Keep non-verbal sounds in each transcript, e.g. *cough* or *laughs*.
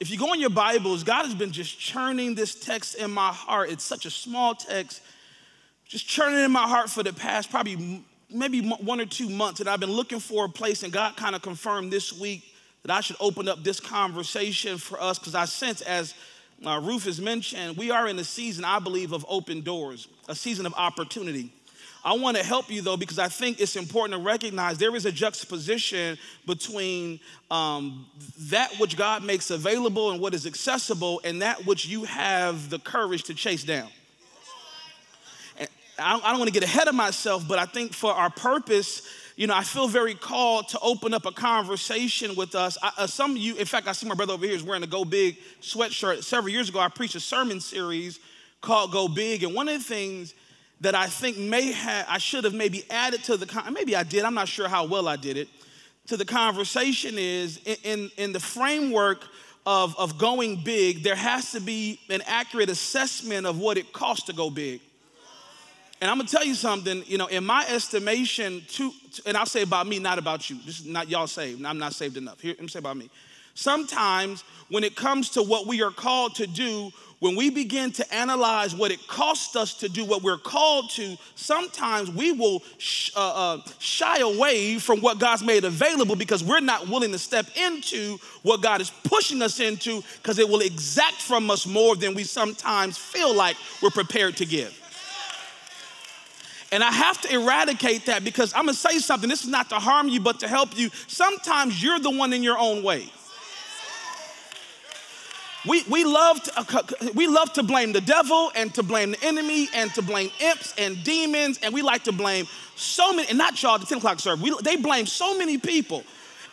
if you go in your Bibles, God has been just churning this text in my heart. It's such a small text, just churning in my heart for the past probably maybe one or two months. And I've been looking for a place, and God kind of confirmed this week that I should open up this conversation for us because I sense, as uh, Rufus mentioned, we are in a season, I believe, of open doors, a season of opportunity. I want to help you though, because I think it's important to recognize there is a juxtaposition between um, that which God makes available and what is accessible, and that which you have the courage to chase down. And I don't want to get ahead of myself, but I think for our purpose, you know, I feel very called to open up a conversation with us. I, uh, some of you, in fact, I see my brother over here is wearing a Go Big sweatshirt. Several years ago, I preached a sermon series called Go Big, and one of the things that I think may have, I should have maybe added to the, maybe I did, I'm not sure how well I did it, to the conversation is in, in, in the framework of, of going big, there has to be an accurate assessment of what it costs to go big. And I'm gonna tell you something, you know, in my estimation, to, and I'll say about me, not about you. This is not y'all saved. I'm not saved enough. Here, let me say about me. Sometimes when it comes to what we are called to do, when we begin to analyze what it costs us to do what we're called to, sometimes we will sh- uh, uh, shy away from what God's made available because we're not willing to step into what God is pushing us into because it will exact from us more than we sometimes feel like we're prepared to give. And I have to eradicate that because I'm gonna say something. This is not to harm you, but to help you. Sometimes you're the one in your own way. We, we, love to, uh, we love to blame the devil and to blame the enemy and to blame imps and demons, and we like to blame so many, and not y'all, the 10 o'clock service, we, they blame so many people.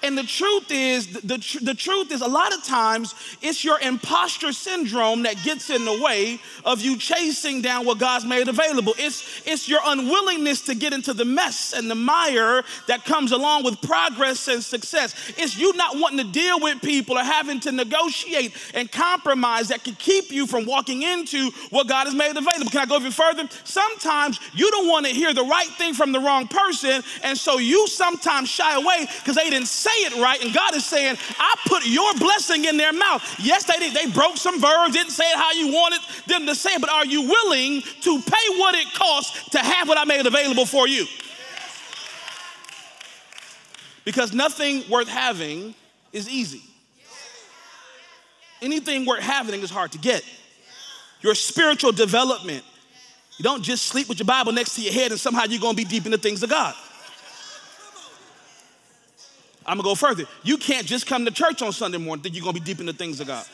And the truth is, the, the, the, truth is, a lot of times it's your imposter syndrome that gets in the way of you chasing down what God's made available. It's, it's your unwillingness to get into the mess and the mire that comes along with progress and success. It's you not wanting to deal with people or having to negotiate and compromise that can keep you from walking into what God has made available. Can I go even further? Sometimes you don't want to hear the right thing from the wrong person, and so you sometimes shy away because they didn't say it right. And God is saying, I put your blessing in their mouth. Yes, they did. They broke some verbs, didn't say it how you wanted them to say it, but are you willing to pay what it costs to have what I made available for you? Because nothing worth having is easy. Anything worth having is hard to get. Your spiritual development, you don't just sleep with your Bible next to your head and somehow you're gonna be deep in the things of God. I'm gonna go further. You can't just come to church on Sunday morning think you're gonna be deep in the things of God.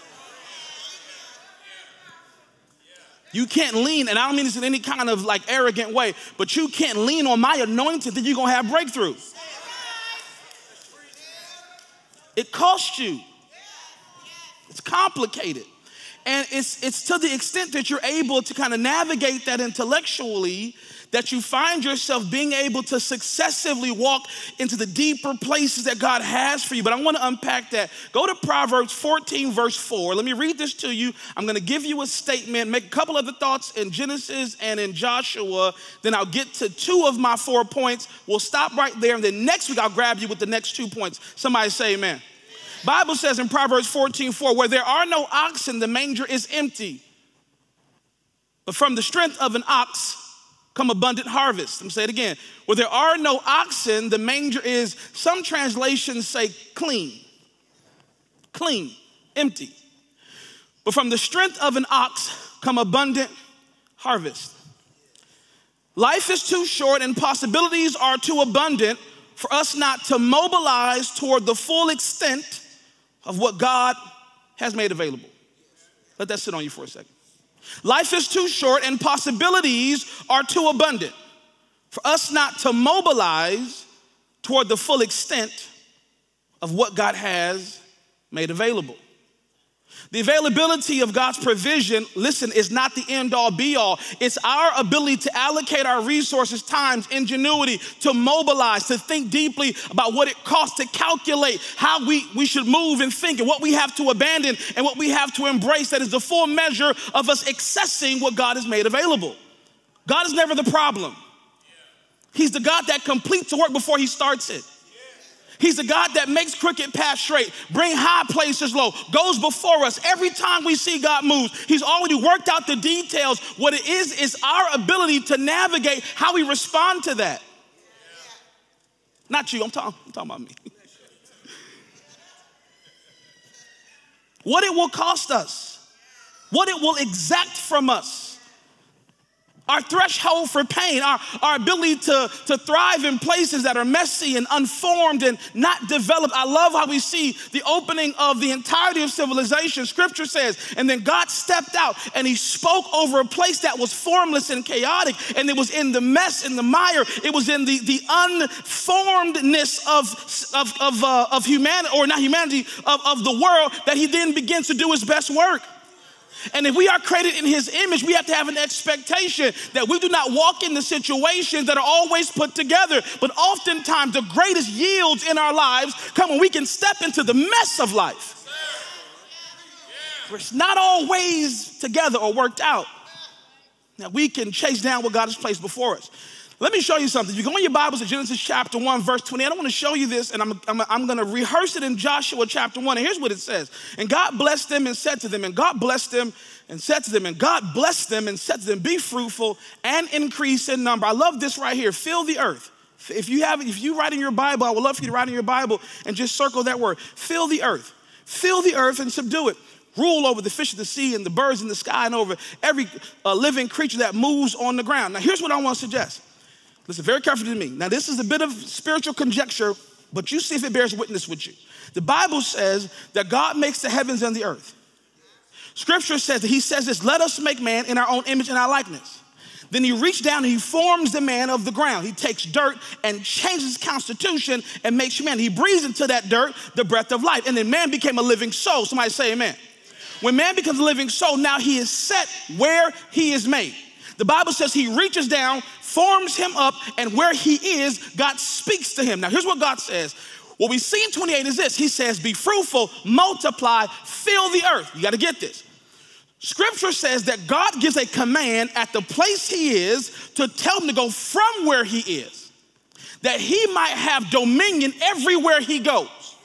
You can't lean, and I don't mean this in any kind of like arrogant way, but you can't lean on my anointing that you're gonna have breakthrough. It costs you. It's complicated. And it's, it's to the extent that you're able to kind of navigate that intellectually that you find yourself being able to successively walk into the deeper places that God has for you. But I want to unpack that. Go to Proverbs 14, verse 4. Let me read this to you. I'm going to give you a statement, make a couple other thoughts in Genesis and in Joshua. Then I'll get to two of my four points. We'll stop right there. And then next week, I'll grab you with the next two points. Somebody say amen. Bible says in Proverbs 14, 4, where there are no oxen, the manger is empty. But from the strength of an ox, come abundant harvest. I'm say it again. Where there are no oxen, the manger is, some translations say clean, clean, empty. But from the strength of an ox come abundant harvest. Life is too short and possibilities are too abundant for us not to mobilize toward the full extent of what God has made available. Let that sit on you for a second. Life is too short and possibilities are too abundant for us not to mobilize toward the full extent of what God has made available. The availability of God's provision, listen, is not the end all be all. It's our ability to allocate our resources, times, ingenuity, to mobilize, to think deeply about what it costs to calculate how we, we should move and think and what we have to abandon and what we have to embrace. That is the full measure of us accessing what God has made available. God is never the problem. He's the God that completes the work before he starts it. He's a God that makes crooked paths straight, bring high places low, goes before us. Every time we see God move, He's already worked out the details. What it is is our ability to navigate how we respond to that. Not you, I'm talking, I'm talking about me. what it will cost us, what it will exact from us our threshold for pain, our, our ability to, to thrive in places that are messy and unformed and not developed. I love how we see the opening of the entirety of civilization. Scripture says, and then God stepped out and he spoke over a place that was formless and chaotic, and it was in the mess, in the mire, it was in the, the unformedness of, of, of, uh, of humanity, or not humanity, of, of the world, that he then begins to do his best work. And if we are created in his image, we have to have an expectation that we do not walk in the situations that are always put together. But oftentimes, the greatest yields in our lives come when we can step into the mess of life. Where it's not always together or worked out. Now, we can chase down what God has placed before us. Let me show you something. You go in your Bibles to Genesis chapter 1, verse 20. I don't want to show you this, and I'm, I'm, I'm going to rehearse it in Joshua chapter 1. And here's what it says And God blessed them and said to them, and God blessed them and said to them, and God blessed them and said to them, Be fruitful and increase in number. I love this right here. Fill the earth. If you have, if you write in your Bible, I would love for you to write in your Bible and just circle that word. Fill the earth. Fill the earth and subdue it rule over the fish of the sea and the birds in the sky and over every uh, living creature that moves on the ground. Now, here's what I want to suggest Listen very carefully to me. Now, this is a bit of spiritual conjecture, but you see if it bears witness with you. The Bible says that God makes the heavens and the earth. Scripture says that He says this let us make man in our own image and our likeness. Then he reaches down and he forms the man of the ground. He takes dirt and changes constitution and makes man. He breathes into that dirt the breath of life. And then man became a living soul. Somebody say amen. When man becomes a living soul, now he is set where he is made. The Bible says he reaches down, forms him up, and where he is, God speaks to him. Now, here's what God says. What we see in 28 is this He says, Be fruitful, multiply, fill the earth. You got to get this. Scripture says that God gives a command at the place he is to tell him to go from where he is, that he might have dominion everywhere he goes.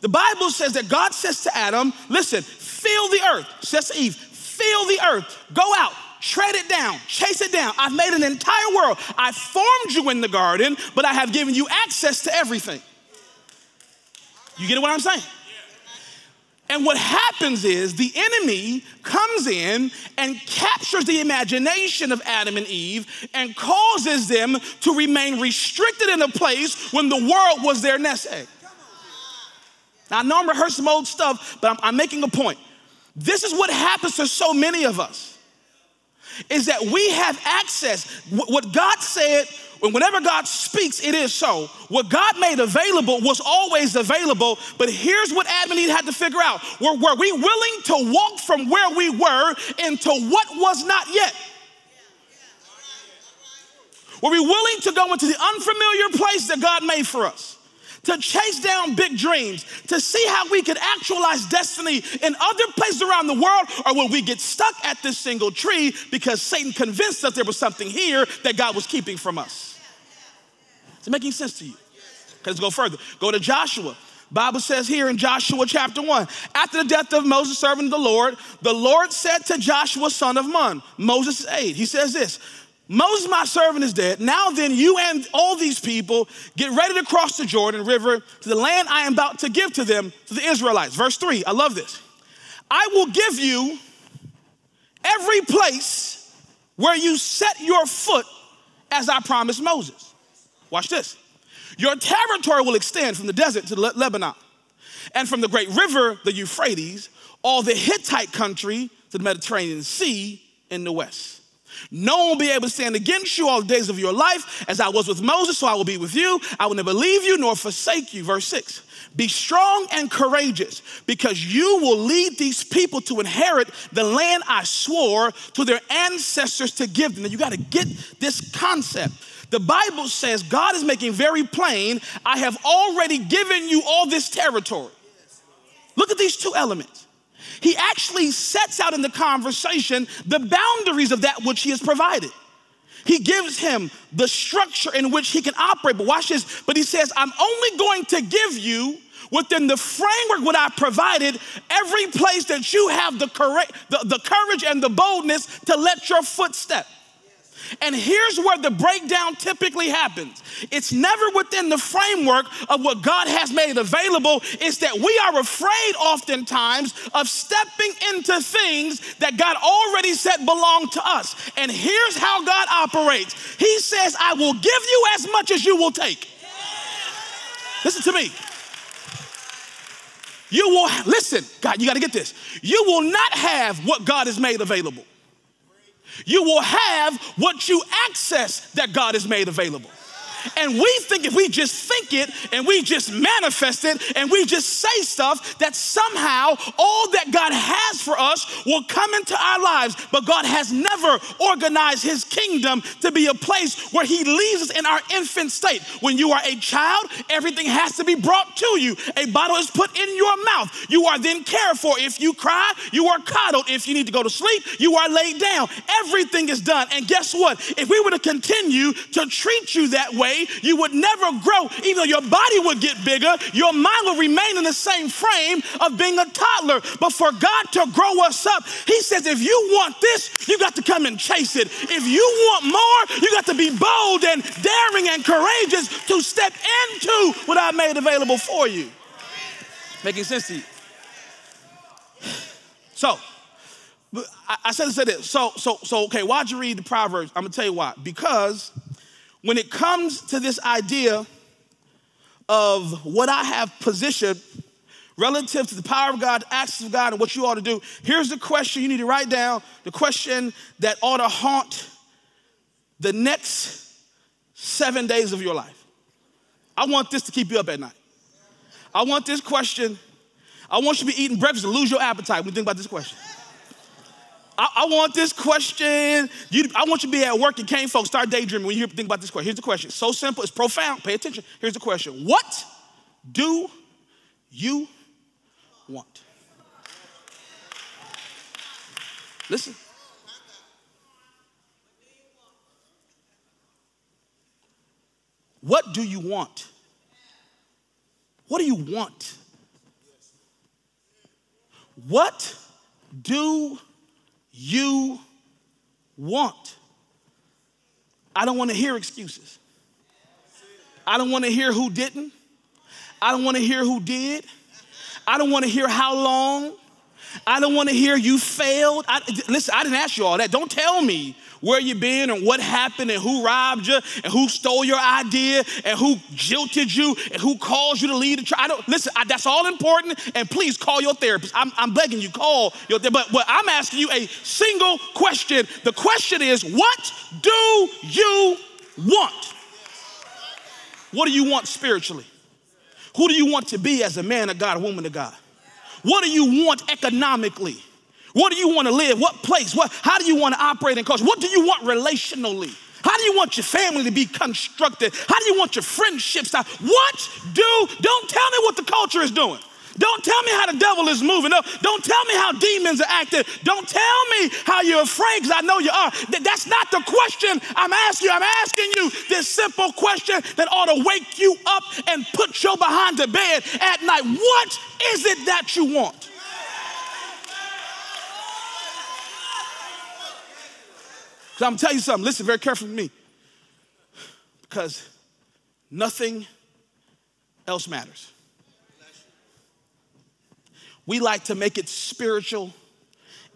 The Bible says that God says to Adam, Listen, fill the earth, says to Eve, fill the earth, go out, tread it down, chase it down. I've made an entire world. I formed you in the garden, but I have given you access to everything. You get what I'm saying? And what happens is the enemy comes in and captures the imagination of Adam and Eve and causes them to remain restricted in a place when the world was their nest egg. Now, I know I'm rehearsing old stuff, but I'm, I'm making a point. This is what happens to so many of us is that we have access. What God said, whenever God speaks, it is so. What God made available was always available, but here's what Adam and Eve had to figure out. Were, were we willing to walk from where we were into what was not yet? Were we willing to go into the unfamiliar place that God made for us? To chase down big dreams, to see how we could actualize destiny in other places around the world, or will we get stuck at this single tree because Satan convinced us there was something here that God was keeping from us? Is it making sense to you? Let's go further. Go to Joshua. Bible says here in Joshua chapter 1, after the death of Moses, servant of the Lord, the Lord said to Joshua, son of Nun, Moses' aide, he says this, Moses, my servant, is dead. Now then, you and all these people get ready to cross the Jordan River to the land I am about to give to them, to the Israelites. Verse 3, I love this. I will give you every place where you set your foot as I promised Moses. Watch this. Your territory will extend from the desert to Lebanon, and from the great river, the Euphrates, all the Hittite country to the Mediterranean Sea in the west. No one will be able to stand against you all the days of your life, as I was with Moses, so I will be with you. I will never leave you nor forsake you. Verse 6. Be strong and courageous, because you will lead these people to inherit the land I swore to their ancestors to give them. Now you got to get this concept. The Bible says God is making very plain, I have already given you all this territory. Look at these two elements he actually sets out in the conversation the boundaries of that which he has provided. He gives him the structure in which he can operate. But watch this. But he says, I'm only going to give you within the framework what I provided, every place that you have the, correct, the, the courage and the boldness to let your foot step. And here's where the breakdown typically happens it's never within the framework of what God has made available. It's that we are afraid oftentimes of stepping into things that God already said belong to us. And here's how God operates He says, I will give you as much as you will take. Listen to me. You will, listen, God, you got to get this. You will not have what God has made available. You will have what you access that God has made available. And we think if we just think it and we just manifest it and we just say stuff, that somehow all that God has for us will come into our lives. But God has never organized his kingdom to be a place where he leaves us in our infant state. When you are a child, everything has to be brought to you. A bottle is put in your mouth. You are then cared for. If you cry, you are coddled. If you need to go to sleep, you are laid down. Everything is done. And guess what? If we were to continue to treat you that way, way, you would never grow. Even though your body would get bigger, your mind will remain in the same frame of being a toddler. But for God to grow us up, He says, if you want this, you got to come and chase it. If you want more, you got to be bold and daring and courageous to step into what I made available for you. Making sense to you? So, I said to say this. So, so, so, okay, why'd you read the Proverbs? I'm gonna tell you why. Because when it comes to this idea of what I have positioned relative to the power of God, the access of God, and what you ought to do, here's the question you need to write down the question that ought to haunt the next seven days of your life. I want this to keep you up at night. I want this question. I want you to be eating breakfast and lose your appetite when you think about this question. I, I, want this question. You, I want you to be at work and can't folks start daydreaming when you think about this question. Here's the question. so simple, it's profound. Pay attention. Here's the question. What do you want? Listen. What do you want? What do you want? What do you want. I don't want to hear excuses. I don't want to hear who didn't. I don't want to hear who did. I don't want to hear how long. I don't want to hear you failed. I, listen, I didn't ask you all that. Don't tell me where you been and what happened and who robbed you and who stole your idea and who jilted you and who caused you to leave the church. I don't listen. I, that's all important. And please call your therapist. I'm, I'm begging you, call your. But but I'm asking you a single question. The question is, what do you want? What do you want spiritually? Who do you want to be as a man of God, a woman of God? What do you want economically? What do you want to live? What place? What, how do you want to operate in culture? What do you want relationally? How do you want your family to be constructed? How do you want your friendships to? What do, don't tell me what the culture is doing. Don't tell me how the devil is moving. No, don't tell me how demons are acting. Don't tell me how you're afraid because I know you are. That's not the question I'm asking you. I'm asking you this simple question that ought to wake you up and put you behind the bed at night. What is it that you want? I'm telling you something, listen very carefully to me. Because nothing else matters. We like to make it spiritual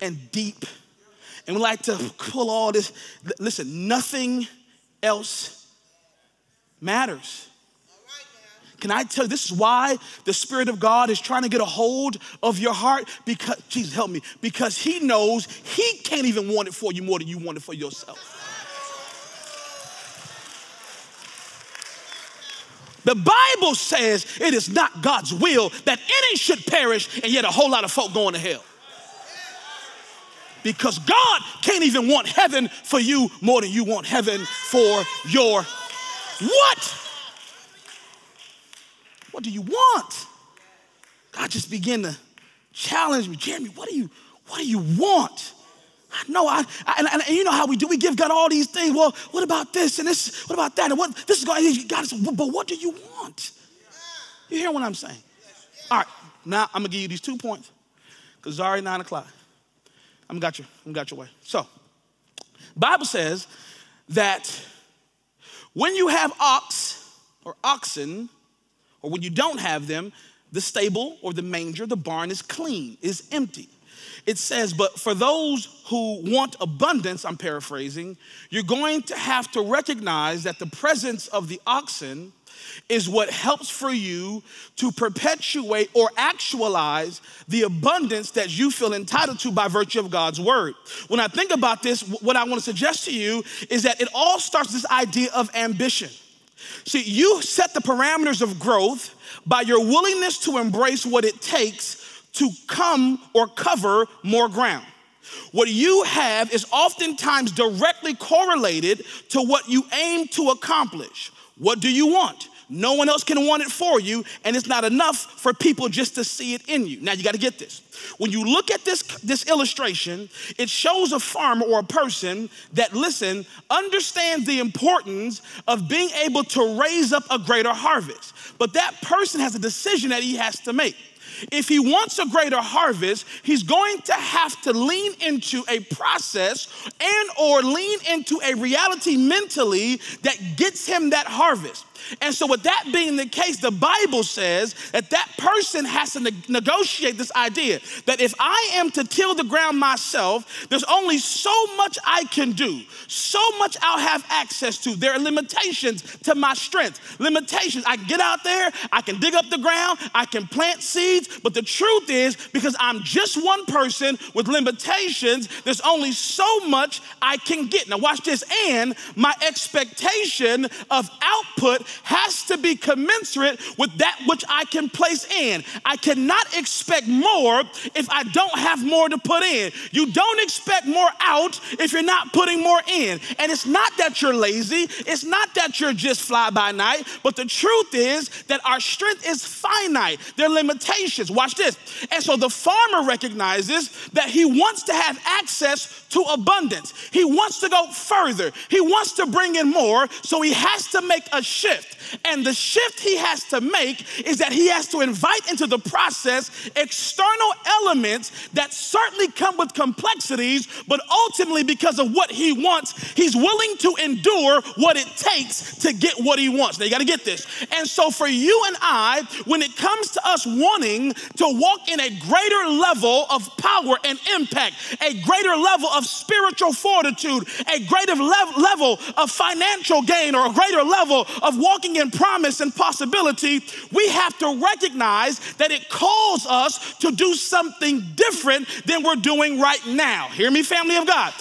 and deep, and we like to pull all this. Listen, nothing else matters. Can I tell you, this is why the Spirit of God is trying to get a hold of your heart? Because, Jesus, help me, because He knows He can't even want it for you more than you want it for yourself. The Bible says it is not God's will that any should perish and yet a whole lot of folk going to hell. Because God can't even want heaven for you more than you want heaven for your what? What do you want? God just began to challenge me. Geremy, what do you, what do you want? I know, I, I and, and, you know how we do. We give God all these things. Well, what about this and this? What about that? And what this is going? God, but what do you want? You hear what I'm saying? All right, now I'm gonna give you these two points because it's already nine o'clock. I'm got you. I'm got your way. So, Bible says that when you have ox or oxen, or when you don't have them, the stable or the manger, the barn is clean, is empty. It says, but for those who want abundance, I'm paraphrasing, you're going to have to recognize that the presence of the oxen is what helps for you to perpetuate or actualize the abundance that you feel entitled to by virtue of God's word. When I think about this, what I want to suggest to you is that it all starts this idea of ambition. See, you set the parameters of growth by your willingness to embrace what it takes to come or cover more ground. What you have is oftentimes directly correlated to what you aim to accomplish. What do you want? No one else can want it for you, and it's not enough for people just to see it in you. Now, you got to get this. When you look at this, this illustration, it shows a farmer or a person that, listen, understands the importance of being able to raise up a greater harvest. But that person has a decision that he has to make. If he wants a greater harvest, he's going to have to lean into a process and or lean into a reality mentally that gets him that harvest. And so, with that being the case, the Bible says that that person has to ne- negotiate this idea that if I am to till the ground myself, there's only so much I can do, so much I'll have access to. There are limitations to my strength, limitations. I can get out there, I can dig up the ground, I can plant seeds, but the truth is, because I'm just one person with limitations, there's only so much I can get. Now, watch this. And my expectation of output has to be commensurate with that which I can place in. I cannot expect more if I don't have more to put in. You don't expect more out if you're not putting more in. And it's not that you're lazy, it's not that you're just fly by night, but the truth is that our strength is finite. There are limitations. Watch this. And so the farmer recognizes that he wants to have access to abundance. He wants to go further. He wants to bring in more, so he has to make a shift. And the shift he has to make is that he has to invite into the process external elements that certainly come with complexities, but ultimately, because of what he wants, he's willing to endure what it takes to get what he wants. Now, you got to get this. And so, for you and I, when it comes to us wanting to walk in a greater level of power and impact, a greater level of spiritual fortitude, a greater level of financial gain, or a greater level of walking in promise and possibility, we have to recognize that it calls us to do something different than we're doing right now. Hear me, family of God.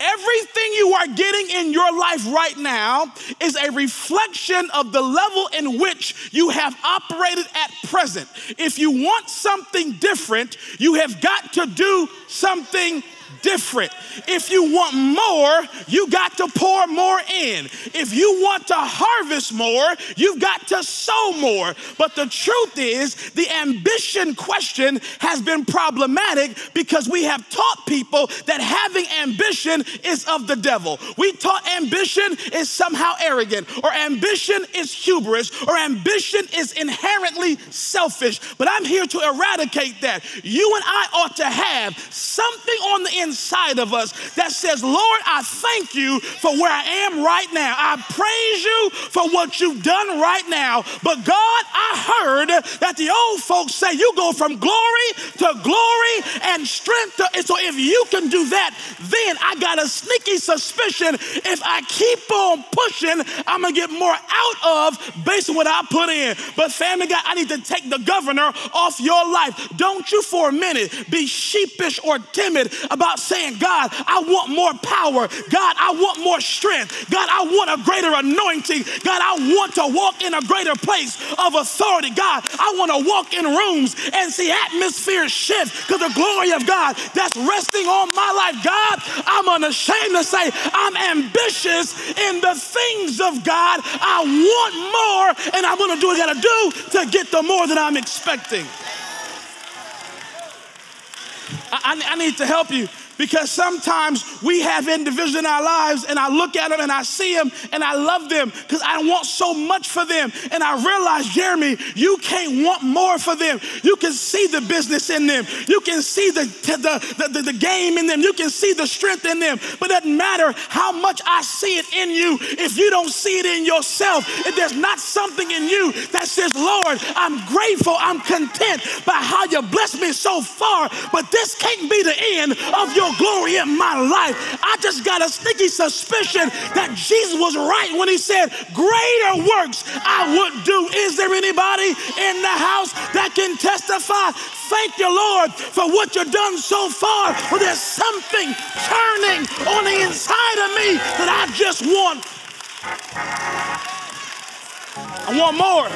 Everything you are getting in your life right now is a reflection of the level in which you have operated at present. If you want something different, you have got to do something different. If you want more, you got to pour more in. If you want to harvest more, you've got to sow more. But the truth is, the ambition question has been problematic because we have taught people that having ambition is of the devil. We taught ambition is somehow arrogant, or ambition is hubris, or ambition is inherently selfish. But I'm here to eradicate that. You and I ought to have something on the inside inside of us that says, Lord, I thank you for where I am right now. I praise you for what you've done right now. But God, I heard that the old folks say you go from glory to glory and strength to, and so if you can do that, then I got a sneaky suspicion if I keep on pushing, I'm gonna get more out of based on what I put in. But family God, I need to take the governor off your life. Don't you for a minute be sheepish or timid about saying, God, I want more power. God, I want more strength. God, I want a greater anointing. God, I want to walk in a greater place of authority. God, I want to walk in rooms and see atmospheres shift because the glory of God that's resting on my life. God, I'm unashamed to say I'm ambitious in the things of God. I want more, and I'm going to do what I got to do to get the more that I'm expecting. I, I need to help you Because sometimes we have individuals in our lives and I look at them and I see them and I love them because I want so much for them. And I realize, Geremy, you can't want more for them. You can see the business in them, you can see the, the, the, the, game in them, you can see the strength in them. But it doesn't matter how much I see it in you if you don't see it in yourself. If there's not something in you that says, Lord, I'm grateful, I'm content by how you blessed me so far, but this can't be the end of your your glory in my life. I just got a sneaky suspicion that Jesus was right when he said, Greater works I would do. Is there anybody in the house that can testify? Thank you, Lord, for what you've done so far. But there's something turning on the inside of me that I just want. I want more.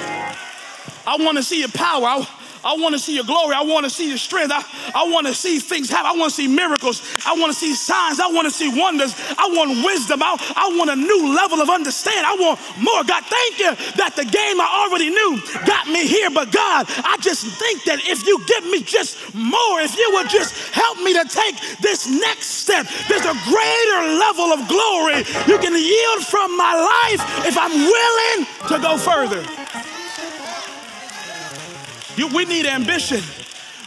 I want to see your power. I, I want to see your glory. I want to see your strength. I, I want to see things happen. I want to see miracles. I want to see signs. I want to see wonders. I want wisdom. I, I want a new level of understanding. I want more. God, thank you that the game I already knew got me here. But God, I just think that if you give me just more, if you would just help me to take this next step, there's a greater level of glory you can yield from my life if I'm willing to go further. You, we need ambition.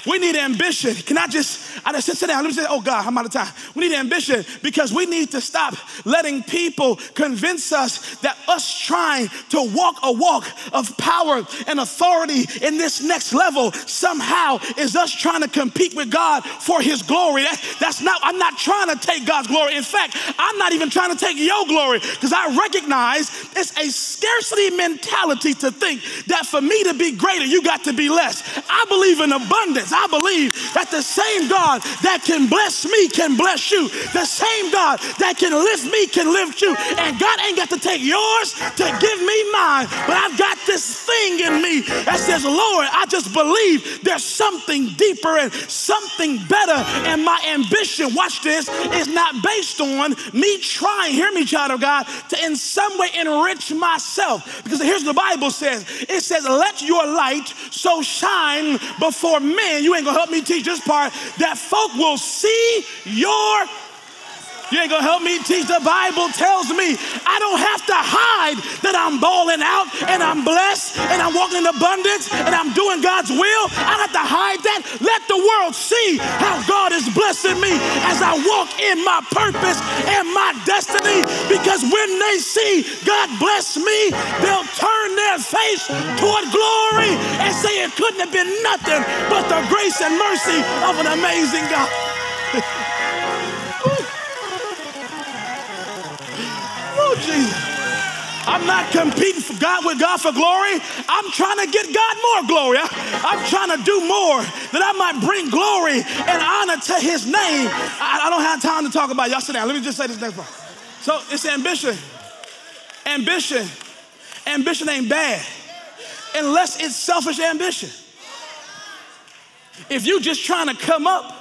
We need ambition. Can I just, I just sit down. Let me say, oh God, I'm out of time. We need ambition because we need to stop letting people convince us that us trying to walk a walk of power and authority in this next level somehow is us trying to compete with God for his glory. That, that's not, I'm not trying to take God's glory. In fact, I'm not even trying to take your glory because I recognize it's a scarcity mentality to think that for me to be greater, you got to be less. I believe in abundance. I believe that the same God that can bless me can bless you. The same God that can lift me can lift you. And God ain't got to take yours to give me mine. But I've got this thing in me that says, Lord, I just believe there's something deeper and something better. And my ambition, watch this, is not based on me trying, hear me, child of God, to in some way enrich myself. Because here's what the Bible says it says, Let your light so shine before men you ain't gonna help me teach this part, that folk will see your you ain't gonna help me teach. The Bible tells me I don't have to hide that I'm balling out and I'm blessed and I'm walking in abundance and I'm doing God's will. I don't have to hide that. Let the world see how God is blessing me as I walk in my purpose and my destiny. Because when they see God bless me, they'll turn their face toward glory and say it couldn't have been nothing but the grace and mercy of an amazing God. *laughs* I'm not competing for God with God for glory. I'm trying to get God more glory. I, am trying to do more that I might bring glory and honor to his name. I, I don't have time to talk about it. Y'all sit down. Let me just say this next part. So it's ambition. Ambition. Ambition ain't bad unless it's selfish ambition. If you're just trying to come up,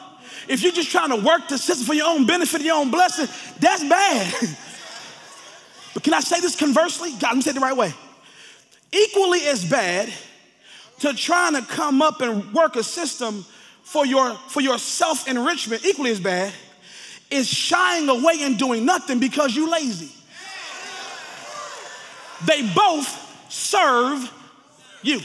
if you're just trying to work the system for your own benefit, your own blessing, that's bad. *laughs* But can I say this conversely? God, let me say it the right way. Equally as bad to trying to come up and work a system for your, for your self enrichment, equally as bad, is shying away and doing nothing because you lazy. They both serve you.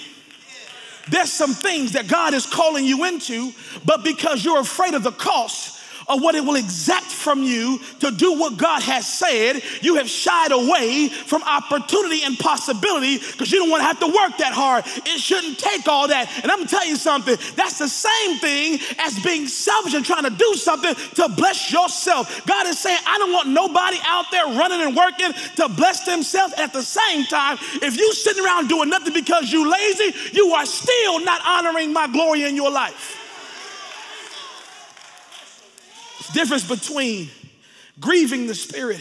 There's some things that God is calling you into, but because you're afraid of the cost, or what it will exact from you to do what God has said, you have shied away from opportunity and possibility because you don't want to have to work that hard. It shouldn't take all that. And I'm gonna tell you something that's the same thing as being selfish and trying to do something to bless yourself. God is saying, I don't want nobody out there running and working to bless themselves. At the same time, if you sitting around doing nothing because you lazy, you are still not honoring my glory in your life. Difference between grieving the Spirit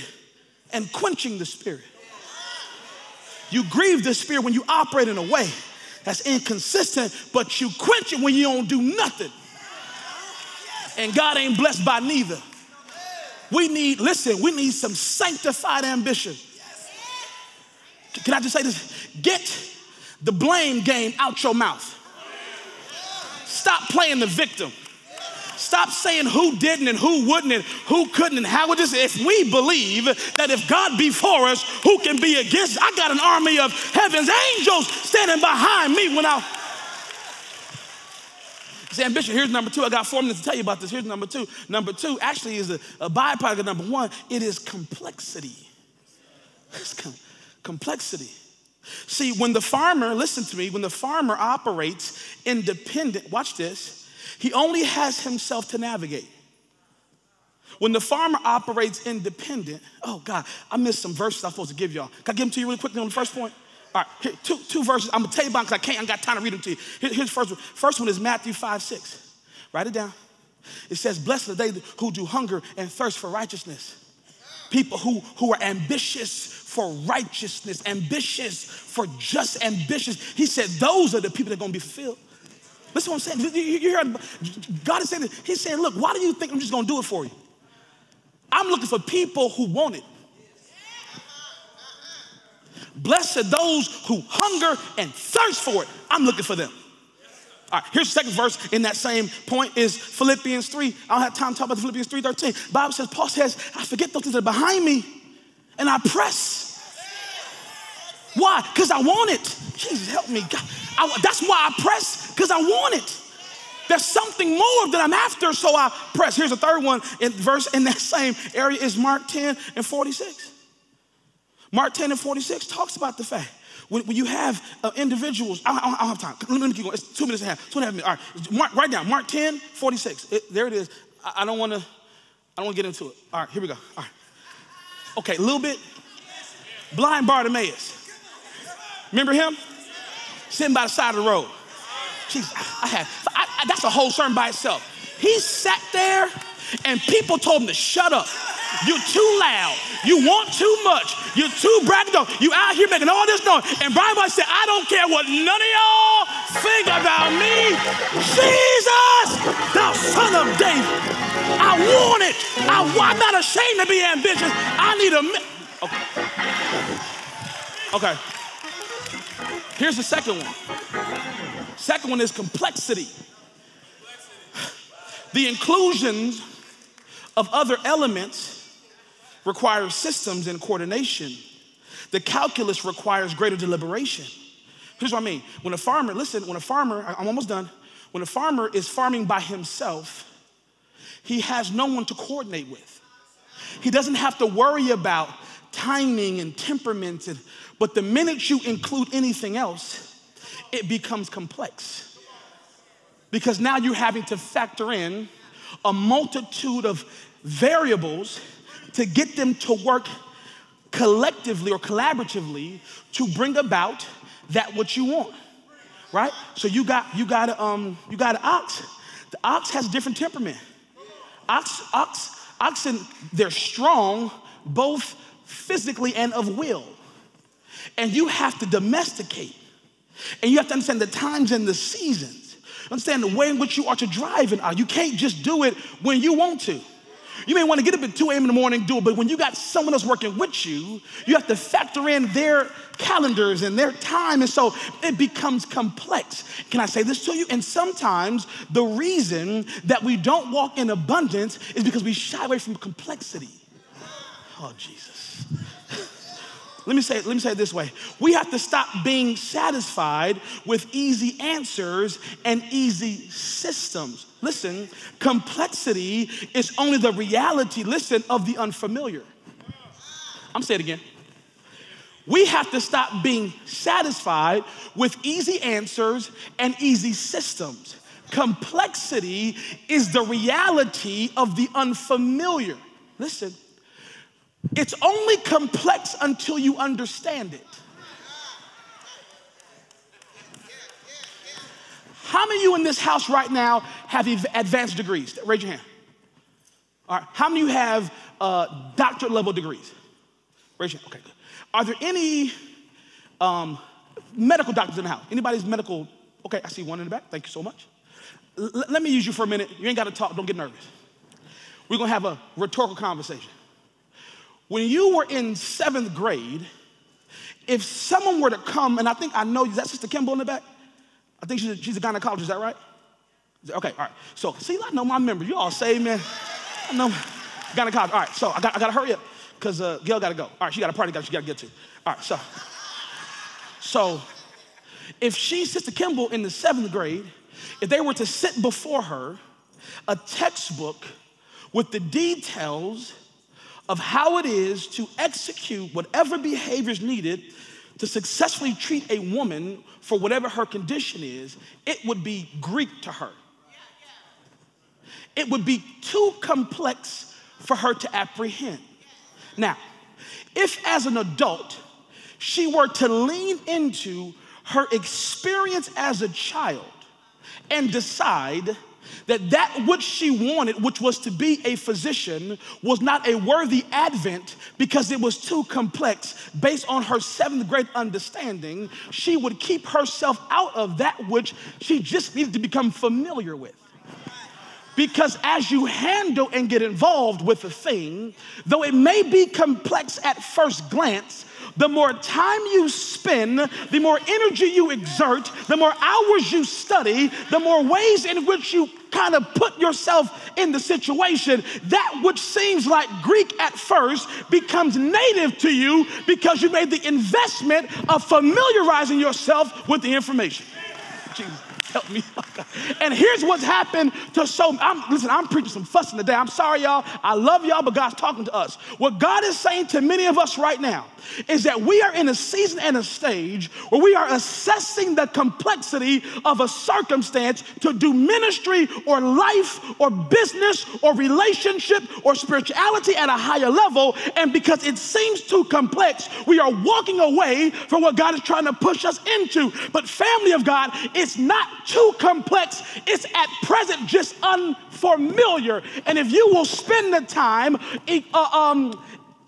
and quenching the Spirit. You grieve the Spirit when you operate in a way that's inconsistent, but you quench it when you don't do nothing. And God ain't blessed by neither. We need, listen, we need some sanctified ambition. Can I just say this? Get the blame game out your mouth. Stop playing the victim. Stop saying who didn't and who wouldn't and who couldn't and how would this. If we believe that if God be for us, who can be against? I got an army of heaven's angels standing behind me when I. It's ambition. Here's number two. I got four minutes to tell you about this. Here's number two. Number two actually is a, a byproduct of number one. It is complexity. It's com- complexity. See, when the farmer, listen to me, when the farmer operates independent, watch this, he only has himself to navigate. When the farmer operates independent, oh God, I missed some verses I'm supposed to give y'all. Can I give them to you really quickly on the first point? All right, here, two, two verses. I'm gonna tell you about because I can't, I got time to read them to you. Here, here's the first one. First one is Matthew 5, 6. Write it down. It says, Blessed are they who do hunger and thirst for righteousness. People who, who are ambitious for righteousness, ambitious for just ambitious. He said, those are the people that are gonna be filled. Listen what I'm saying. You hear God is saying, He's saying, look, why do you think I'm just gonna do it for you? I'm looking for people who want it. Blessed are those who hunger and thirst for it. I'm looking for them. All right, here's the second verse in that same point is Philippians 3. I don't have time to talk about Philippians 3 13. Bible says, Paul says, I forget those things that are behind me and I press. Why? Because I want it. Jesus, help me. God, I, that's why I press, because I want it. There's something more that I'm after, so I press. Here's a third one in verse in that same area is Mark 10 and 46. Mark 10 and 46 talks about the fact when, when you have uh, individuals, I, I, I, don't have time. Let me keep going. It's two minutes and a half. Two and a half minutes. All right, Mark, write down Mark 10, 46. It, there it is. I, I don't want to. I don't want to get into it. All right, here we go. All right. Okay, a little bit. Blind Bartimaeus. Remember him? Sitting by the side of the road. Jesus, I had. I, that's a whole sermon by itself. He sat there, and people told him to shut up. You're too loud. You want too much. You're too braggadocious. You out here making all this noise. And Brian Boy said, I don't care what none of y'all think about me. Jesus, thou son of David. I want it. I, am not ashamed to be ambitious. I need a. Okay. Okay. Here's the second one. Second one is complexity. The inclusion of other elements requires systems and coordination. The calculus requires greater deliberation. Here's what I mean. When a farmer, listen, when a farmer, I'm almost done. When a farmer is farming by himself, he has no one to coordinate with. He doesn't have to worry about timing and temperament, and, but the minute you include anything else, it becomes complex. Because now you're having to factor in a multitude of variables to get them to work collectively or collaboratively to bring about that what you want right? So you got you got a, um you got an ox. The ox has a different temperament. Ox ox oxen they're strong both physically and of will. And you have to domesticate and you have to understand the times and the seasons understand the way in which you are to drive and ox you can't just do it when you want to you may want to get up at 2 a.m. in the morning do it, but when you got someone else working with you, you have to factor in their calendars and their time. And so it becomes complex. Can I say this to you? And sometimes the reason that we don't walk in abundance is because we shy away from complexity. Oh, Jesus. Let me say let me say it this way. We have to stop being satisfied with easy answers and easy systems. Listen, complexity is only the reality, listen, of the unfamiliar. I'm saying it again. We have to stop being satisfied with easy answers and easy systems. Complexity is the reality of the unfamiliar. Listen, it's only complex until you understand it. How many of you in this house right now have advanced degrees? Raise your hand. All right. How many of you have uh, doctorate level degrees? Raise your hand. Okay, good. Are there any um, medical doctors in the house? Anybody's medical? Okay, I see one in the back. Thank you so much. L- let me use you for a minute. You ain't got to talk. Don't get nervous. We're going to have a rhetorical conversation. When you were in seventh grade, if someone were to come, and I think I know you, that Sister Kimball in the back? I think she's a, she's a gynecologist, is that right? Okay, all right. So, see, I know my members. You all say, man. I know. Gynecology. All right, so I got, I got to hurry up because uh, Gail got to go. All right, she got a party she got to get to. All right, so, so if she, Sister Kimball, in the seventh grade, if they were to sit before her a textbook with the details of how it is to execute whatever behaviors needed to successfully treat a woman for whatever her condition is, it would be Greek to her. It would be too complex for her to apprehend. Now, if as an adult she were to lean into her experience as a child and decide that that which she wanted, which was to be a physician, was not a worthy advent because it was too complex. Based on her seventh grade understanding, she would keep herself out of that which she just needed to become familiar with. Because as you handle and get involved with a thing, though it may be complex at first glance, the more time you spend, the more energy you exert, the more hours you study, the more ways in which you kind of put yourself in the situation, that which seems like Greek at first becomes native to you because you made the investment of familiarizing yourself with the information. Jesus help me. and here's what's happened to so I'm listen, I'm preaching some fussing today. I'm sorry, y'all. I love y'all, but God's talking to us. What God is saying to many of us right now is that we are in a season and a stage where we are assessing the complexity of a circumstance to do ministry or life or business or relationship or spirituality at a higher level. And because it seems too complex, we are walking away from what God is trying to push us into. But, family of God, it's not too complex, it's at present just unfamiliar. And if you will spend the time, uh, um,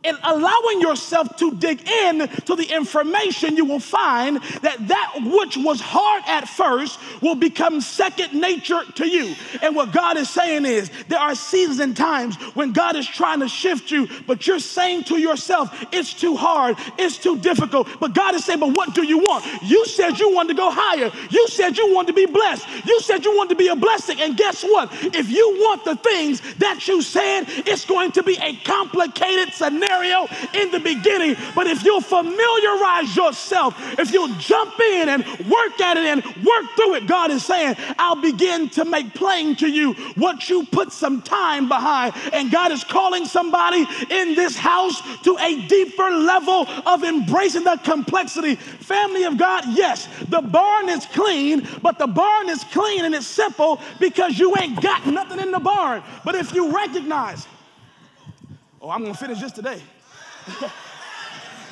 and allowing yourself to dig in to the information, you will find that that which was hard at first will become second nature to you. And what God is saying is there are seasons and times when God is trying to shift you, but you're saying to yourself, it's too hard, it's too difficult. But God is saying, but what do you want? You said you wanted to go higher. You said you wanted to be blessed. You said you wanted to be a blessing. And guess what? If you want the things that you said, it's going to be a complicated scenario scenario in the beginning, but if you'll familiarize yourself, if you'll jump in and work at it and work through it, God is saying, I'll begin to make plain to you what you put some time behind. And God is calling somebody in this house to a deeper level of embracing the complexity. Family of God, yes, the barn is clean, but the barn is clean and it's simple because you ain't got nothing in the barn. But if you recognize, Oh, I'm gonna finish this today. *laughs*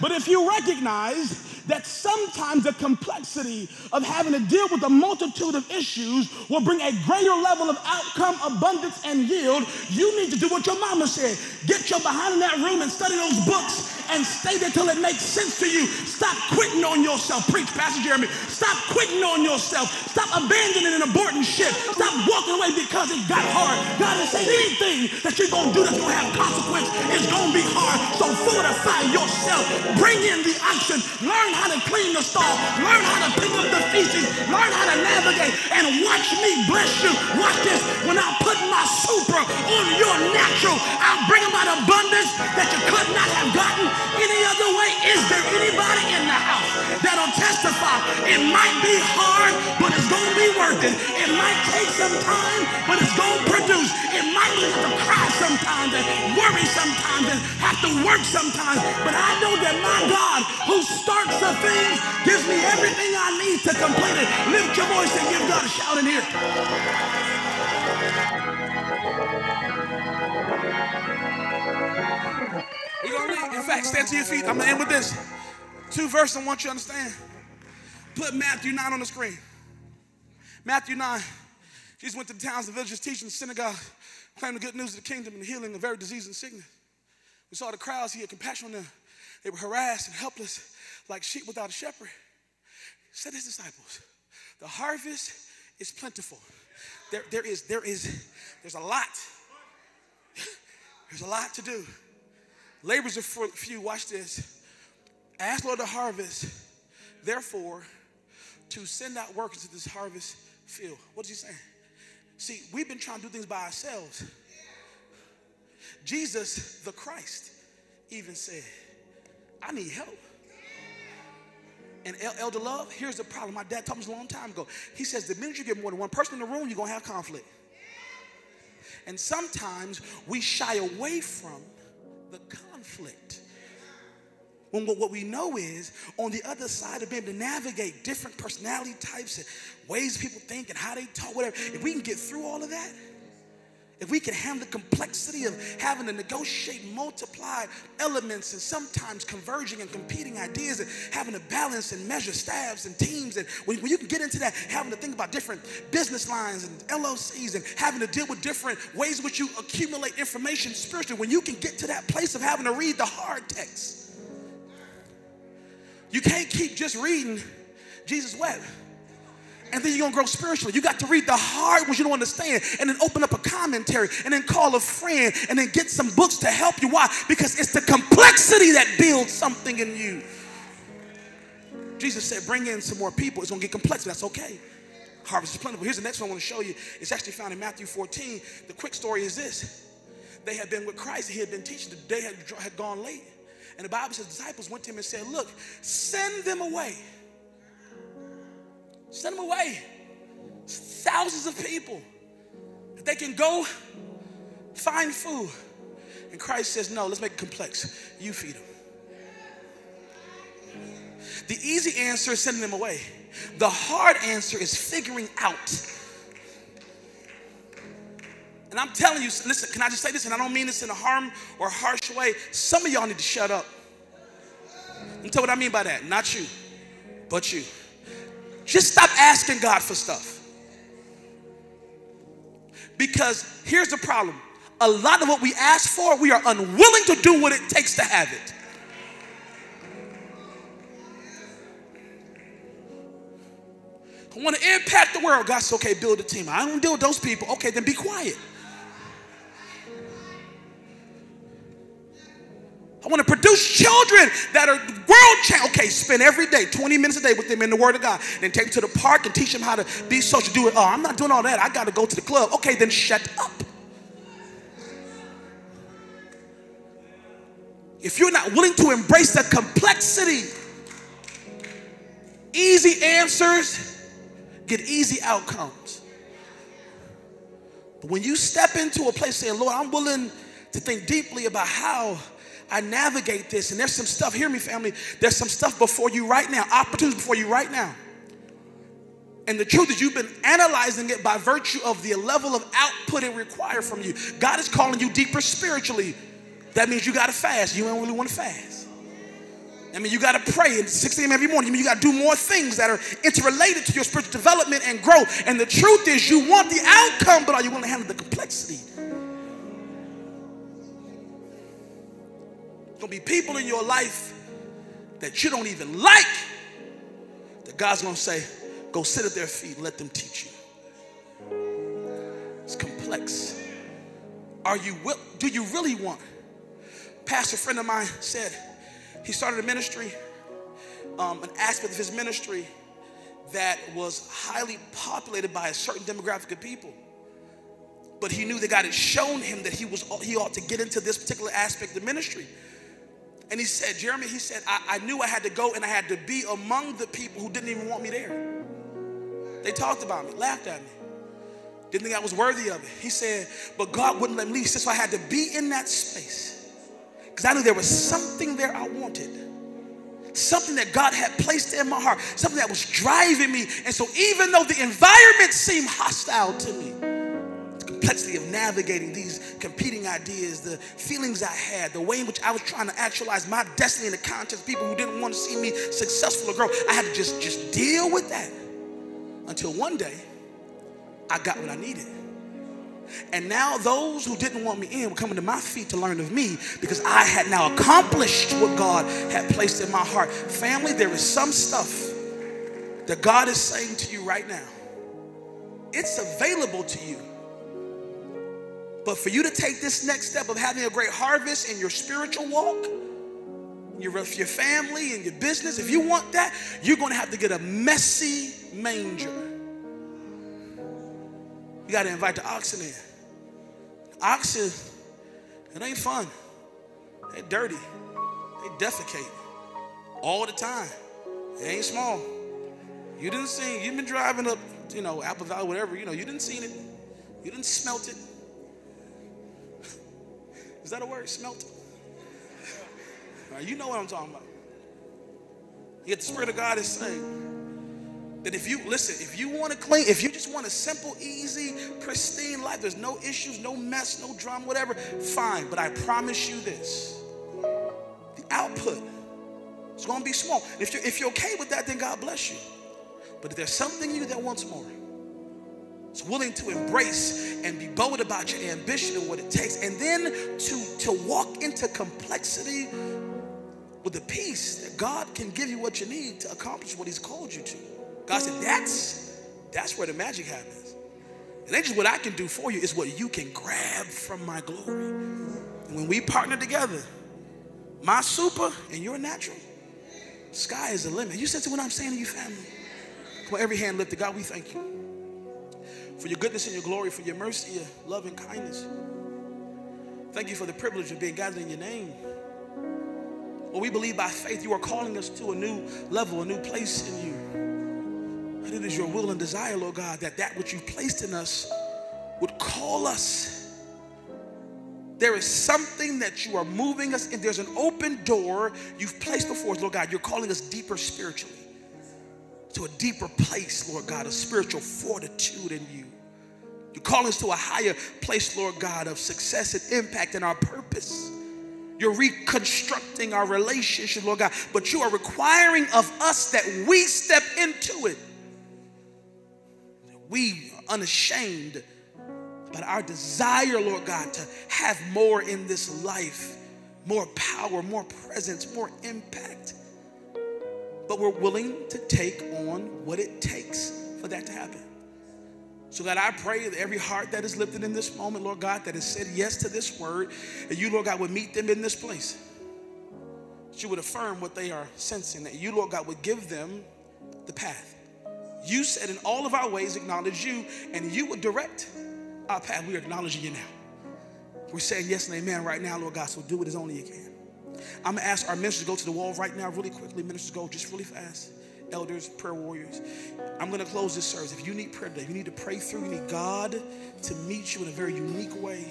but if you recognize that sometimes the complexity of having to deal with a multitude of issues will bring a greater level of outcome, abundance, and yield, you need to do what your mama said. Get your behind in that room and study those books and stay there till it makes sense to you. Stop quitting on yourself. Preach, Pastor Geremy. Stop quitting on yourself. Stop abandoning and aborting shit. Stop walking away because it got hard. God is saying anything that you're going to do that's going to have consequence is going to be hard. So fortify yourself. Bring in the action. Learn how to clean the stall. Learn how to pick up the feces. Learn how to navigate and watch me bless you. Watch this. When I put my super on your natural, I'll bring about abundance that you could not have gotten any other way. Is there anybody in the house that'll testify? It might be hard, but it's going to be worth it. It might take some time, but it's going to produce. It might lead to cry sometimes and worry sometimes and to work sometimes. But I know that my God, who starts the things, gives me everything I need to complete it. Lift your voice and give God a shout in here. We're gonna read. In fact, stand to your feet. I'm gonna end with this. Two verses I want you to understand. Put Matthew 9 on the screen. Matthew 9. Jesus went to the towns and villages teaching the synagogue, claiming the good news of the kingdom and healing of every disease and sickness. We saw the crowds, he had compassion on them. They were harassed and helpless like sheep without a shepherd. He said his disciples, the harvest is plentiful. There, there is, there is, there's a lot. *laughs* There's a lot to do. Labors are few. Watch this. Ask Lord the harvest, therefore, to send out workers to this harvest field. What's he saying? See, we've been trying to do things by ourselves. Jesus, the Christ, even said, I need help. And Elder Love, here's the problem. My dad told me a long time ago. He says, the minute you get more than one person in the room, you're going to have conflict. And sometimes we shy away from the conflict. When what we know is on the other side of being able to navigate different personality types and ways people think and how they talk, whatever, if we can get through all of that, if we can handle the complexity of having to negotiate, multiply elements, and sometimes converging and competing ideas, and having to balance and measure staffs and teams, and when, you can get into that, having to think about different business lines and LOCs and having to deal with different ways in which you accumulate information spiritually, when you can get to that place of having to read the hard text, you can't keep just reading Jesus wept and then you're gonna grow spiritually. You got to read the hard ones you don't understand, and then open up a commentary, and then call a friend, and then get some books to help you. Why? Because it's the complexity that builds something in you. Jesus said, Bring in some more people. It's gonna get complex. That's okay. Harvest is plentiful. Here's the next one I want to show you. It's actually found in Matthew 14. The quick story is this they had been with Christ, he had been teaching, the day had, had gone late. And the Bible says disciples went to him and said, Look, send them away Send them away. Thousands of people. They can go find food. And Christ says, No, let's make it complex. You feed them. The easy answer is sending them away. The hard answer is figuring out. And I'm telling you, listen, can I just say this? And I don't mean this in a harm or harsh way. Some of y'all need to shut up. And tell what I mean by that. Not you, but you. Just stop asking God for stuff. Because here's the problem a lot of what we ask for, we are unwilling to do what it takes to have it. I want to impact the world. God said, okay, build a team. I don't deal with those people. Okay, then be quiet. I want to produce children that are world changing. Okay, spend every day, 20 minutes a day with them in the Word of God. Then take them to the park and teach them how to be social. Do it. Oh, I'm not doing all that. I got to go to the club. Okay, then shut up. If you're not willing to embrace the complexity, easy answers get easy outcomes. But when you step into a place saying, Lord, I'm willing to think deeply about how I navigate this. And there's some stuff, hear me, family, there's some stuff before you right now, opportunities before you right now. And the truth is, you've been analyzing it by virtue of the level of output it requires from you. God is calling you deeper spiritually. That means you got to fast. You don't really want to fast. I mean, you got to pray at 6 a.m. every morning. I mean, you got to do more things that are interrelated to your spiritual development and growth. And the truth is, you want the outcome, but are you willing to handle the complexity? Gonna be people in your life that you don't even like that God's gonna say, go sit at their feet and let them teach you. It's complex. Are you will do you really want? Pastor friend of mine said he started a ministry, um, an aspect of his ministry that was highly populated by a certain demographic of people. But he knew that God had shown him that he was he ought to get into this particular aspect of ministry. And he said, Geremy, he said, I, I knew I had to go and I had to be among the people who didn't even want me there. They talked about me, laughed at me, didn't think I was worthy of it. He said, but God wouldn't let me leave. So I had to be in that space because I knew there was something there I wanted. Something that God had placed in my heart, something that was driving me. And so, even though the environment seemed hostile to me, complexity of navigating these competing ideas, the feelings I had, the way in which I was trying to actualize my destiny in the context of people who didn't want to see me successful or grow. I had to just, just deal with that until one day I got what I needed. And now those who didn't want me in were coming to my feet to learn of me because I had now accomplished what God had placed in my heart. Family, there is some stuff that God is saying to you right now. It's available to you. But for you to take this next step of having a great harvest in your spiritual walk, your, your family and your business, if you want that, you're going to have to get a messy manger. You got to invite the oxen in. Oxen, it ain't fun. They dirty. They defecate all the time. It ain't small. You didn't see, you've been driving up, you know, Apple Valley, whatever, you know, you didn't see it. You didn't smelt it. Is that a word? Smelt? Right, you know what I'm talking about. Yet the Spirit of God is saying that if you listen, if you want to clean, if you just want a simple, easy, pristine life, there's no issues, no mess, no drama, whatever, fine. But I promise you this the output is going to be small. If you're, if you're okay with that, then God bless you. But if there's something in you that wants more, willing to embrace and be bold about your ambition and what it takes, and then to, to walk into complexity with the peace that God can give you what you need to accomplish what He's called you to. God said, that's, that's where the magic happens. It ain't just what I can do for you, it's what you can grab from my glory. And when we partner together, my super and your natural, sky is the limit. You sense what I'm saying to you, family? Come on, every hand lifted. God, we thank you for your goodness and your glory, for your mercy, your love and kindness. Thank you for the privilege of being gathered in your name. Well, we believe by faith you are calling us to a new level, a new place in you. And it is your will and desire, Lord God, that that which you've placed in us would call us. There is something that you are moving us, and there's an open door you've placed before us, Lord God. You're calling us deeper spiritually to a deeper place, Lord God, of spiritual fortitude in you. You're calling us to a higher place, Lord God, of success and impact and our purpose. You're reconstructing our relationship, Lord God, but you are requiring of us that we step into it. We are unashamed but our desire, Lord God, to have more in this life, more power, more presence, more impact. But we're willing to take on what it takes for that to happen. So, God, I pray that every heart that is lifted in this moment, Lord God, that has said yes to this word, that you, Lord God, would meet them in this place. That you would affirm what they are sensing, that you, Lord God, would give them the path. You said in all of our ways, acknowledge you, and you would direct our path. We are acknowledging you now. We're saying yes and amen right now, Lord God, so do it as only you can. I'm gonna ask our ministers to go to the wall right now, really quickly. Ministers, go just really fast elders, prayer warriors. I'm going to close this service. If you need prayer today, you need to pray through, you need God to meet you in a very unique way.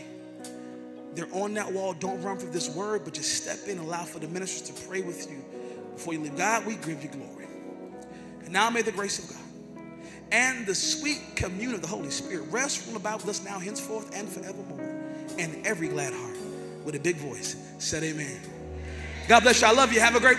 They're on that wall. Don't run from this word, but just step in, and allow for the ministers to pray with you before you leave. God, we give you glory. And now may the grace of God and the sweet communion of the Holy Spirit rest from about us now, henceforth, and forevermore. And every glad heart with a big voice said, Amen. God bless you. I love you. Have a great